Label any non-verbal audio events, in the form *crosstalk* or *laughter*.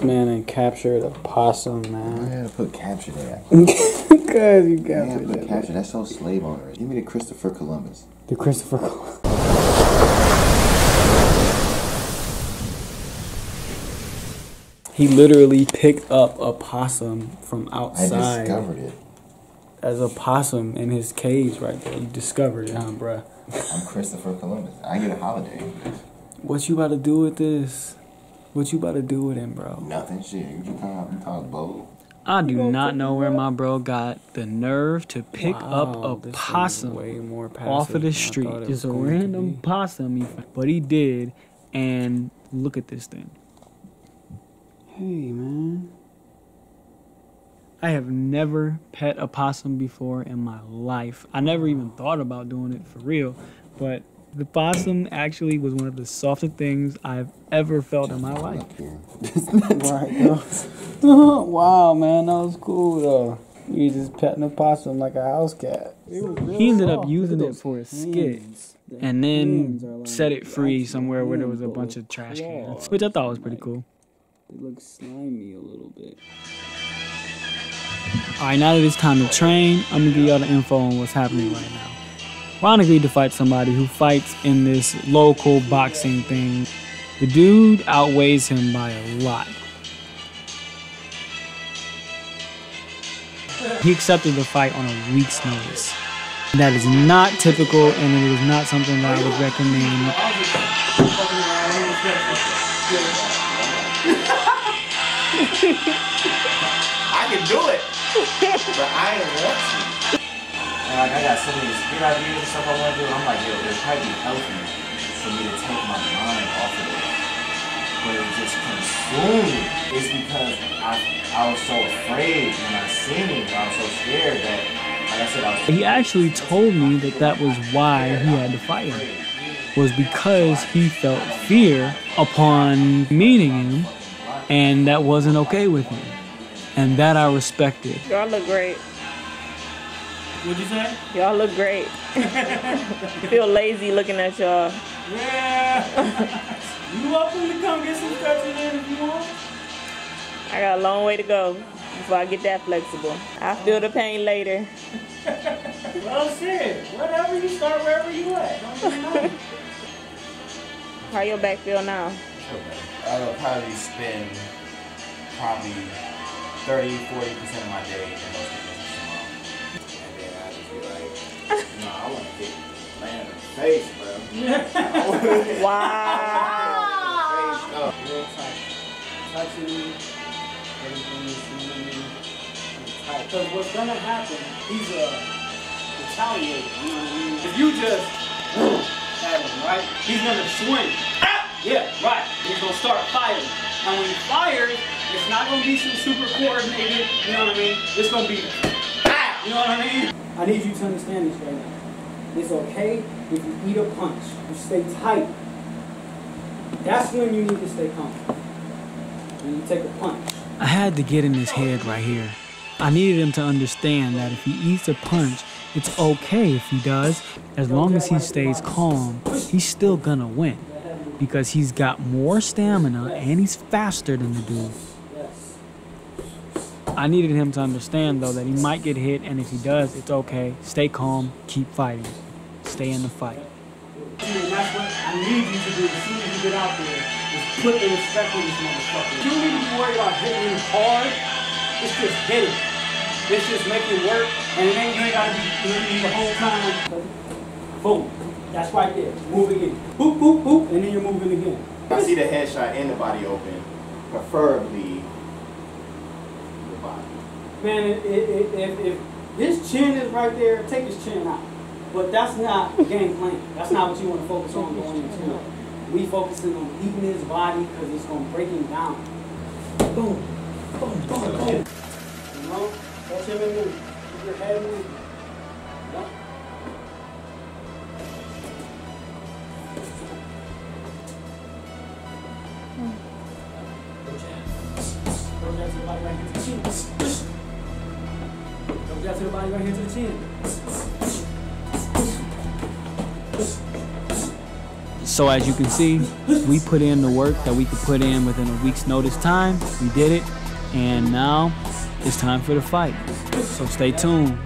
This man and captured a possum, man. I had to put capture there. *laughs* Because you I had to captured put capture. That's so slave owners. Give me the Christopher Columbus. The Christopher Columbus. He literally picked up a possum from outside. I discovered it. as a possum in his cage right there. You discovered it, huh, bruh? I'm Christopher Columbus. I get a holiday. What you about to do with this? What you about to do with him, bro? Nothing. Shit. You just talk, you talk bold. I do not know where my bro got the nerve to pick Wow, up a possum way more off of the street. Just a was going to random possum, but he did. And look at this thing. Hey, man. I have never pet a possum before in my life. I never even thought about doing it for real, but the possum actually was one of the softest things I've ever felt in my life. Up *laughs* here. Right, though. *laughs* wow, man, that was cool, though. You just petting a possum like a house cat. He ended up using it for a skit and then set it free somewhere where there was a bunch of trash cans, which I thought was pretty cool. It looks slimy a little bit. All right, now that it's time to train, I'm gonna give y'all the info on what's happening right now. Ron agreed to fight somebody who fights in this local boxing thing. The dude outweighs him by a lot. He accepted the fight on a week's notice. That is not typical, and it is not something that I would recommend. I can do it, but I ain't want to. And like I got so many skit ideas and stuff I want to do. I'm like, yo, it'd probably be healthy for me to take my mind off of it. But it just consumed me. It's because I I was so afraid when I seen it. I was so scared that, like I said, I was. He actually told me that that was why he had to fight him. Was because he felt fear upon meeting him, and that wasn't okay with me, And that I respected. Y'all look great. What'd you say? Y'all look great. *laughs* Feel lazy looking at y'all. Yeah. you welcome to come get some stretches in if you want. I got a long way to go before I get that flexible. I feel the pain later. *laughs* Well, shit. Whatever you start, wherever you at. Don't you know? How your back feel now? I would probably spend probably 30, 40 percent of my day face, bro. I want to hit Wow. Real tight. Touching you, everything is moving tight. Because what's gonna happen, he's a retaliator, you know what I mean? If you just at him, right, he's gonna swing. Ah! Yeah, right. He's gonna start firing. And when he fires, it's not gonna be some super coordinated, you know what I mean? It's gonna be ah! You know what I mean? I need you to understand this right now. It's okay if you eat a punch. You stay tight. That's when you need to stay comfortable. When you take a punch. I had to get in his head right here. I needed him to understand that if he eats a punch, it's okay if he does, as long as he stays calm, he's still gonna win. Because he's got more stamina and he's faster than the dude. Yes. I needed him to understand though that he might get hit, and if he does, it's okay. Stay calm, keep fighting, stay in the fight. And that's what I need you to do as soon as you get out there. Is put the respect on this motherfucker. You don't need to be worried about hitting him hard. It's just hitting. It's just making work. And it ain't, you ain't gotta be doing the whole time. Boom. That's right there. Move again. Boop, boop, boop. And then you're moving again. I see the headshot and the body open, preferably the body. Man, it, it, if, if his chin is right there, take his chin out. But that's not game plan. That's not what you want to focus on going into it. We focusing on eating his body because it's going to break him down. Boom. Boom, boom, boom. You know? Catch him and move. Keep your head moving. Yep. Jab to the body right here to the chin. So as you can see, we put in the work that we could put in within a week's notice time. We did it, and now it's time for the fight. So stay tuned.